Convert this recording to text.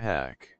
pack.